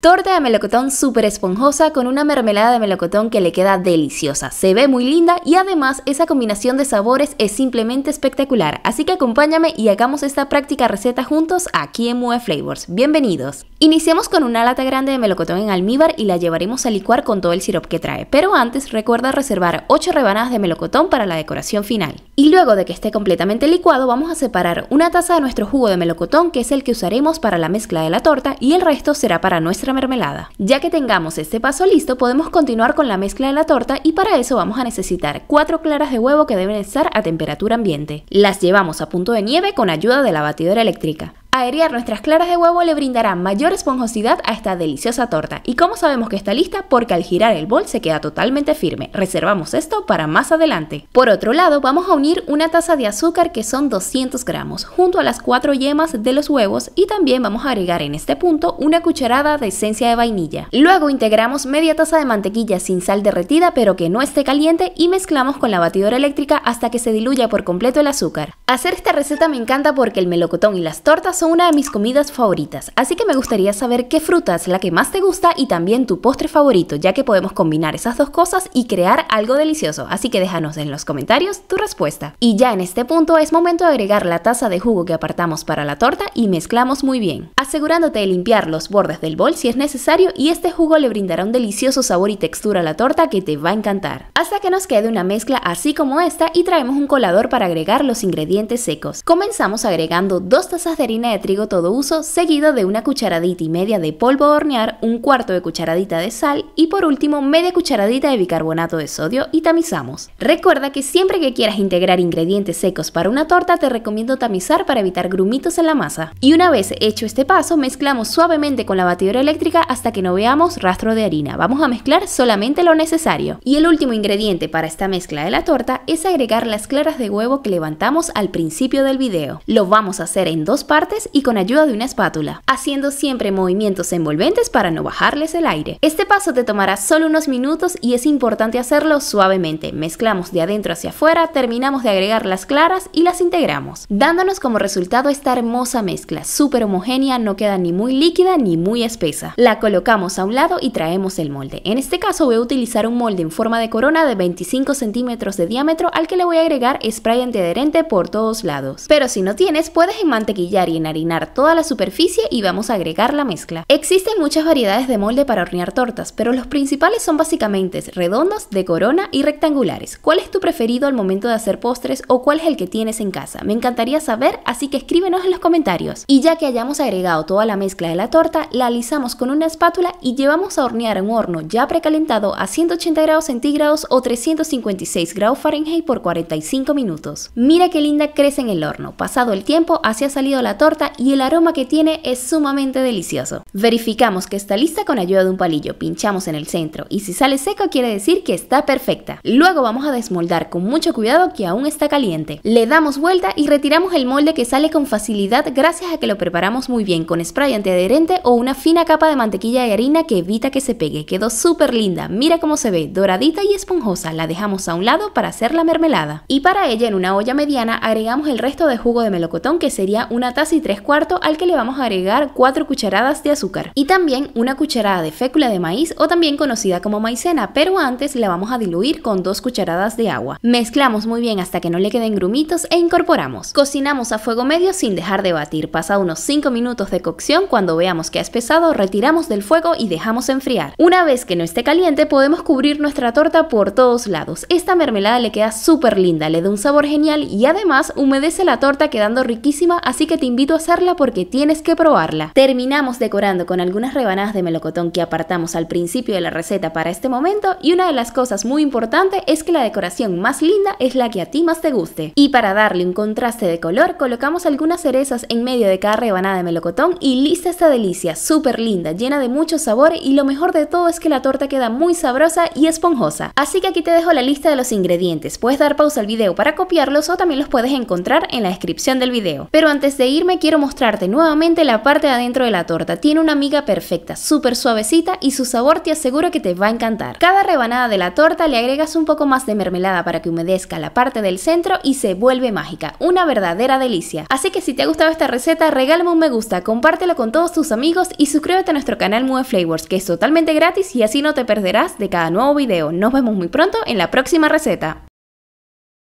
Torta de melocotón súper esponjosa con una mermelada de melocotón que le queda deliciosa. Se ve muy linda y además esa combinación de sabores es simplemente espectacular. Así que acompáñame y hagamos esta práctica receta juntos aquí en Mue Flavors. Bienvenidos. Iniciamos con una lata grande de melocotón en almíbar y la llevaremos a licuar con todo el sirope que trae. Pero antes recuerda reservar 8 rebanadas de melocotón para la decoración final. Y luego de que esté completamente licuado vamos a separar una taza de nuestro jugo de melocotón que es el que usaremos para la mezcla de la torta y el resto será para nuestra mermelada. Ya que tengamos este paso listo, podemos continuar con la mezcla de la torta y para eso vamos a necesitar 4 claras de huevo que deben estar a temperatura ambiente. Las llevamos a punto de nieve con ayuda de la batidora eléctrica. Aerear nuestras claras de huevo le brindará mayor esponjosidad a esta deliciosa torta. ¿Y cómo sabemos que está lista? Porque al girar el bol se queda totalmente firme. Reservamos esto para más adelante. Por otro lado, vamos a unir una taza de azúcar que son 200 gramos, junto a las 4 yemas de los huevos y también vamos a agregar en este punto una cucharada de esencia de vainilla. Luego integramos media taza de mantequilla sin sal derretida pero que no esté caliente y mezclamos con la batidora eléctrica hasta que se diluya por completo el azúcar. Hacer esta receta me encanta porque el melocotón y las tortas son una de mis comidas favoritas, así que me gustaría saber qué fruta es la que más te gusta y también tu postre favorito, ya que podemos combinar esas dos cosas y crear algo delicioso, así que déjanos en los comentarios tu respuesta. Y ya en este punto es momento de agregar la taza de jugo que apartamos para la torta y mezclamos muy bien, asegurándote de limpiar los bordes del bol si es necesario y este jugo le brindará un delicioso sabor y textura a la torta que te va a encantar. Hasta que nos quede una mezcla así como esta y traemos un colador para agregar los ingredientes secos. Comenzamos agregando dos tazas de harina de trigo todo uso, seguido de una cucharadita y media de polvo de hornear, un cuarto de cucharadita de sal y por último media cucharadita de bicarbonato de sodio y tamizamos. Recuerda que siempre que quieras integrar ingredientes secos para una torta te recomiendo tamizar para evitar grumitos en la masa. Y una vez hecho este paso, mezclamos suavemente con la batidora eléctrica hasta que no veamos rastro de harina. Vamos a mezclar solamente lo necesario. Y el último ingrediente para esta mezcla de la torta es agregar las claras de huevo que levantamos al principio del video. Lo vamos a hacer en dos partes y con ayuda de una espátula, haciendo siempre movimientos envolventes para no bajarles el aire. Este paso te tomará solo unos minutos y es importante hacerlo suavemente. Mezclamos de adentro hacia afuera, terminamos de agregar las claras y las integramos, dándonos como resultado esta hermosa mezcla, súper homogénea, no queda ni muy líquida ni muy espesa. La colocamos a un lado y traemos el molde. En este caso voy a utilizar un molde en forma de corona de 25 centímetros de diámetro al que le voy a agregar spray antiadherente por todos lados. Pero si no tienes, puedes enmantequillar y enharinar toda la superficie y vamos a agregar la mezcla. Existen muchas variedades de molde para hornear tortas, pero los principales son básicamente redondos, de corona y rectangulares. ¿Cuál es tu preferido al momento de hacer postres o cuál es el que tienes en casa? Me encantaría saber, así que escríbenos en los comentarios. Y ya que hayamos agregado toda la mezcla de la torta, la alisamos con una espátula y llevamos a hornear en un horno ya precalentado a 180 grados centígrados o 356 grados Fahrenheit por 45 minutos. Mira qué linda crece en el horno. Pasado el tiempo, así ha salido la torta y el aroma que tiene es sumamente delicioso. Verificamos que está lista con ayuda de un palillo, pinchamos en el centro y si sale seco quiere decir que está perfecta. Luego vamos a desmoldar con mucho cuidado que aún está caliente. Le damos vuelta y retiramos el molde que sale con facilidad gracias a que lo preparamos muy bien con spray antiadherente o una fina capa de mantequilla de harina que evita que se pegue. Quedó súper linda, mira cómo se ve, doradita y esponjosa. La dejamos a un lado para hacer la mermelada. Y para ella en una olla mediana agregamos el resto de jugo de melocotón que sería una taza y tres cuarto al que le vamos a agregar 4 cucharadas de azúcar y también una cucharada de fécula de maíz o también conocida como maicena, pero antes la vamos a diluir con 2 cucharadas de agua. Mezclamos muy bien hasta que no le queden grumitos e incorporamos. Cocinamos a fuego medio sin dejar de batir. Pasa unos 5 minutos de cocción, cuando veamos que ha espesado, retiramos del fuego y dejamos enfriar. Una vez que no esté caliente, podemos cubrir nuestra torta por todos lados. Esta mermelada le queda súper linda, le da un sabor genial y además humedece la torta quedando riquísima, así que te invito a porque tienes que probarla. Terminamos decorando con algunas rebanadas de melocotón que apartamos al principio de la receta para este momento y una de las cosas muy importantes es que la decoración más linda es la que a ti más te guste. Y para darle un contraste de color colocamos algunas cerezas en medio de cada rebanada de melocotón y lista esta delicia, súper linda, llena de mucho sabor y lo mejor de todo es que la torta queda muy sabrosa y esponjosa. Así que aquí te dejo la lista de los ingredientes, puedes dar pausa al video para copiarlos o también los puedes encontrar en la descripción del video. Pero antes de irme quiero quiero mostrarte nuevamente la parte de adentro de la torta. Tiene una miga perfecta, súper suavecita y su sabor te aseguro que te va a encantar. Cada rebanada de la torta le agregas un poco más de mermelada para que humedezca la parte del centro y se vuelve mágica. Una verdadera delicia. Así que si te ha gustado esta receta, regálame un me gusta, compártelo con todos tus amigos y suscríbete a nuestro canal Move Flavors, que es totalmente gratis y así no te perderás de cada nuevo video. Nos vemos muy pronto en la próxima receta.